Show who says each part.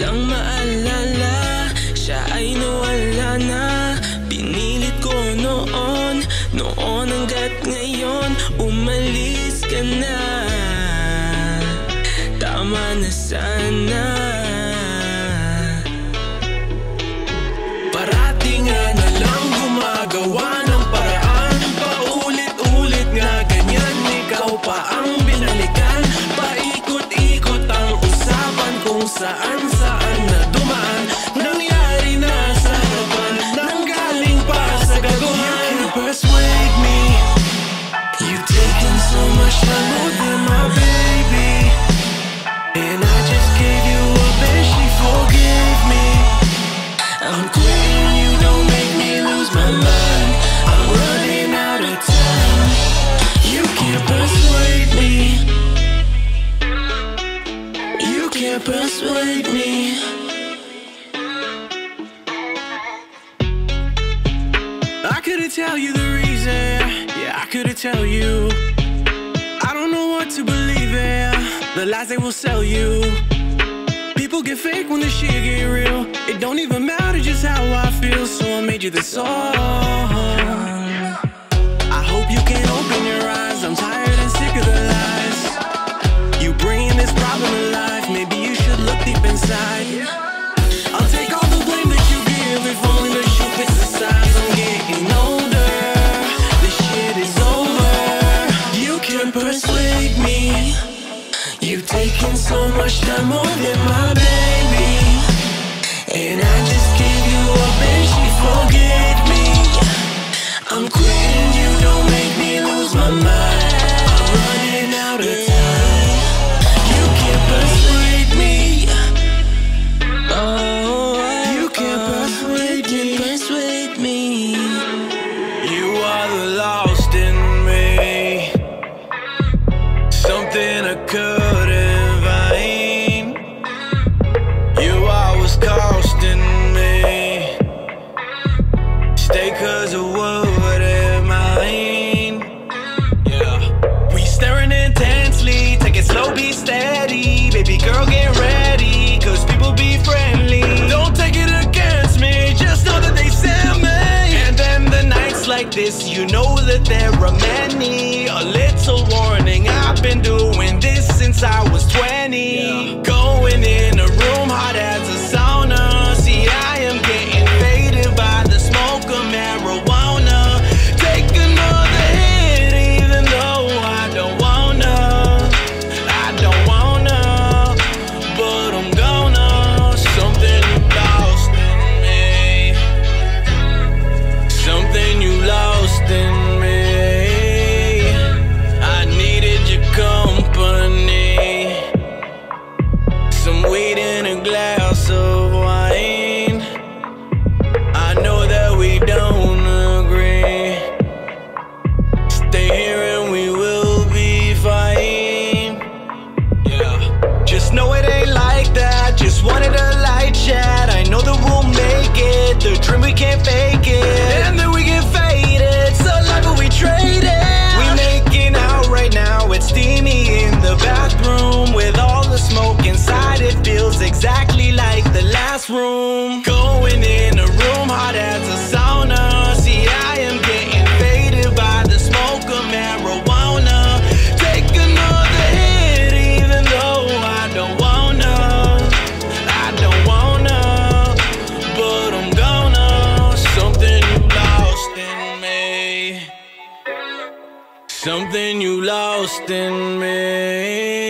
Speaker 1: lang maalala. Siya ay nawala na. Pinilit ko noon. Noon hanggat ngayon Umalis ka na. Tama na sana. Parating na lang gumagawa ng paraan. Paulit-ulit nga ganyan Ikaw pa ang binalikan. Paikot-ikot ang usapan kung saan could've tell you the reason. Yeah, I could've tell you. I don't know what to believe in. The lies they will sell you. People get fake when the shit get real. It don't even matter just how I feel So I made you the song. this, you know that there are many room, going in a room hot as a sauna. See, I am getting faded by the smoke of marijuana. Take another hit, even though I don't wanna, I don't wanna, but I'm gonna. Something you lost in me. Something you lost in me.